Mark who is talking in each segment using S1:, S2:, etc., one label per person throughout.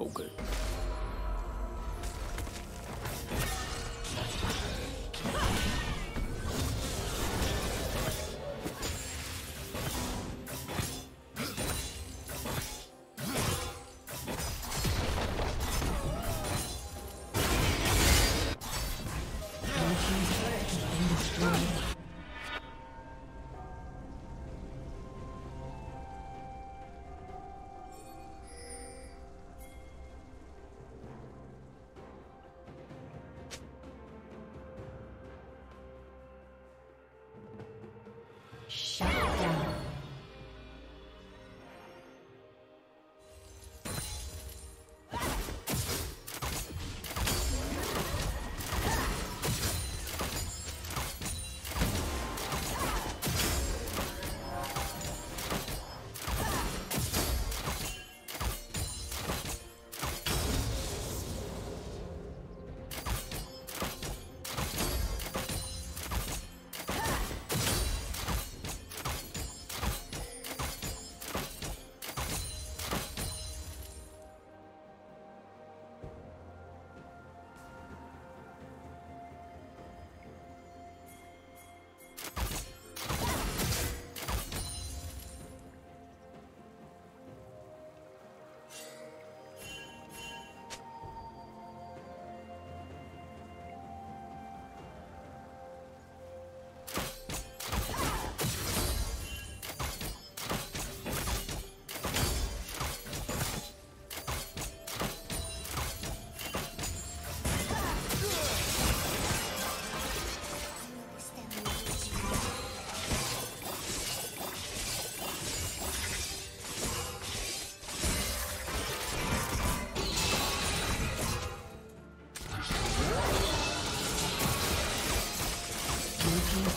S1: Munkel. Shut up.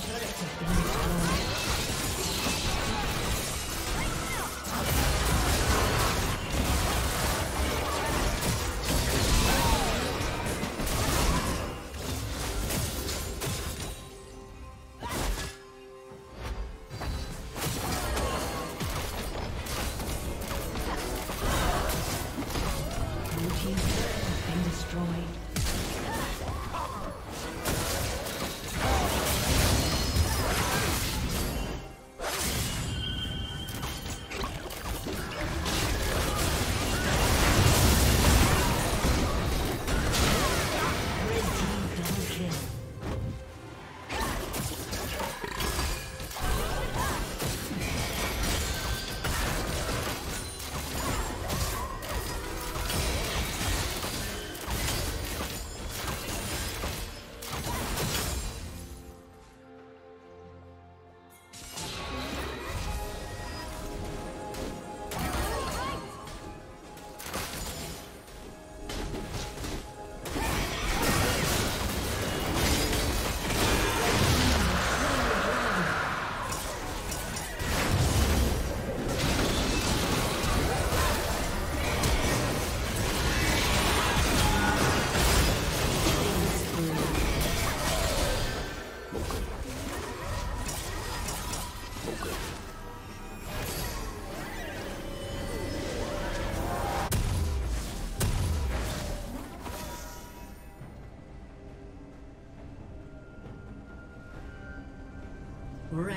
S1: turrets have been destroyed.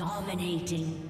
S1: Dominating.